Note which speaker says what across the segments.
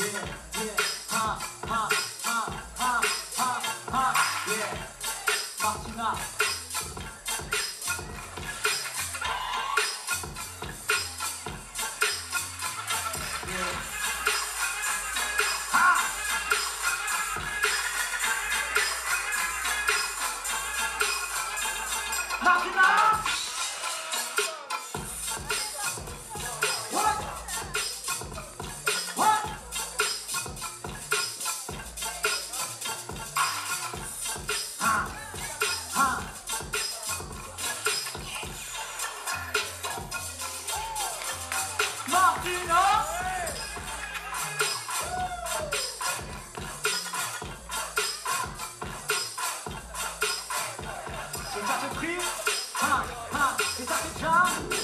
Speaker 1: yeah, ça fait prise, hein, et ça fait jam.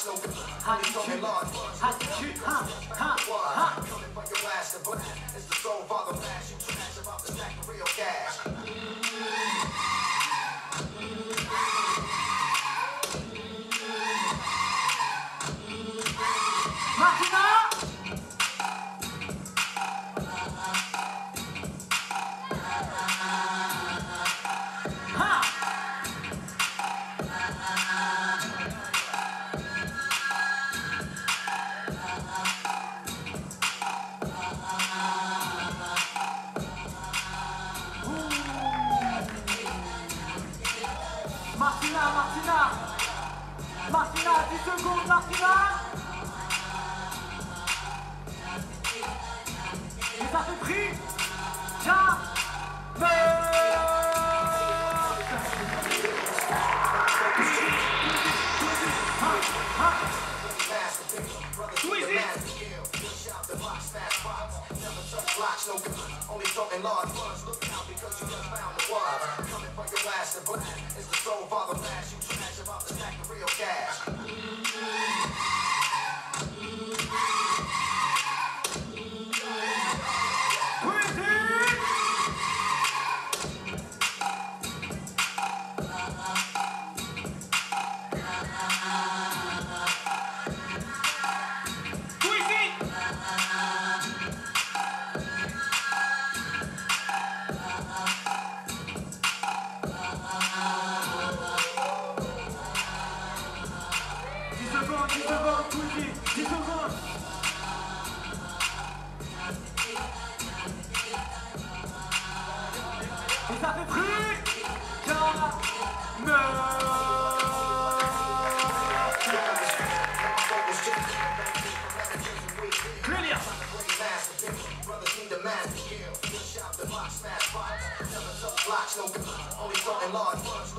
Speaker 1: Attitude, attitude, ha, ha, ha Martina Ha 10 secondes, Martina Et ça fait
Speaker 2: the. Coming your the black is the soul father mash. You trash about the stack of real cash.
Speaker 1: devant, il est devant, only large.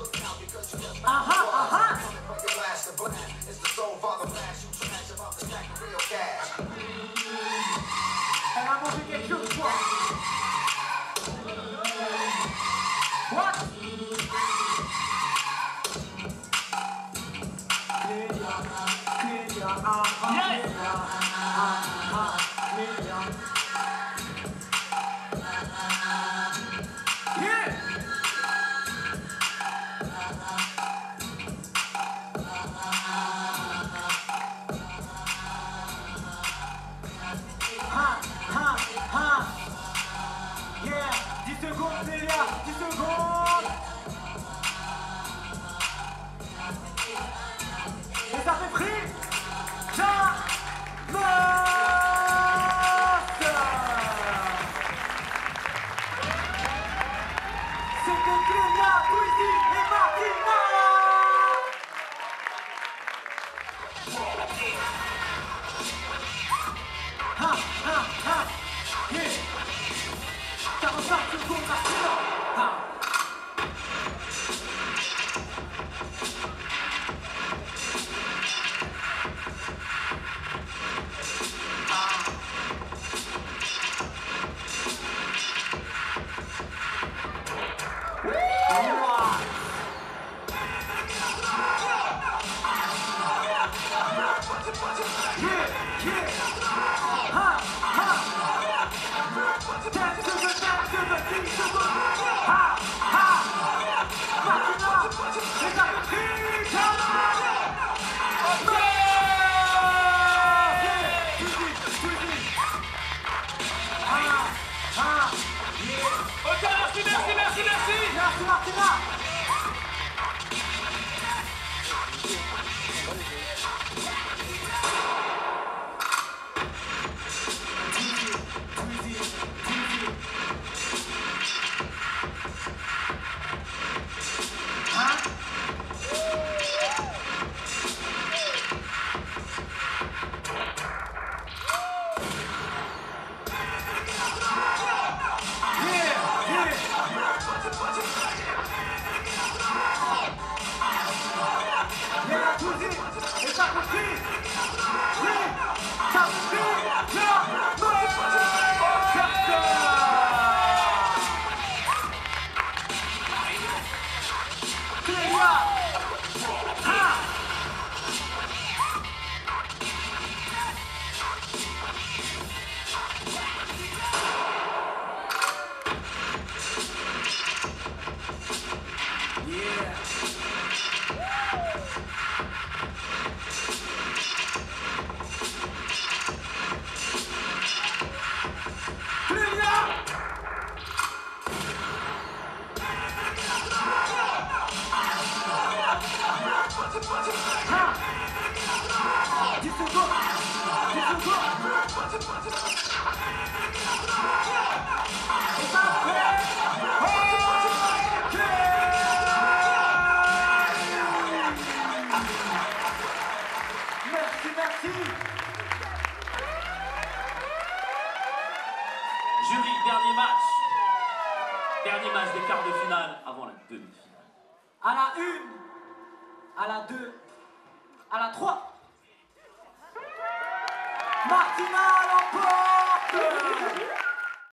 Speaker 3: 감사합니다. Merci, merci. Jury, dernier match. Dernier match des quarts de finale avant la demi-finale.
Speaker 4: À la une, à la deux, à la trois. Fatima Lomporte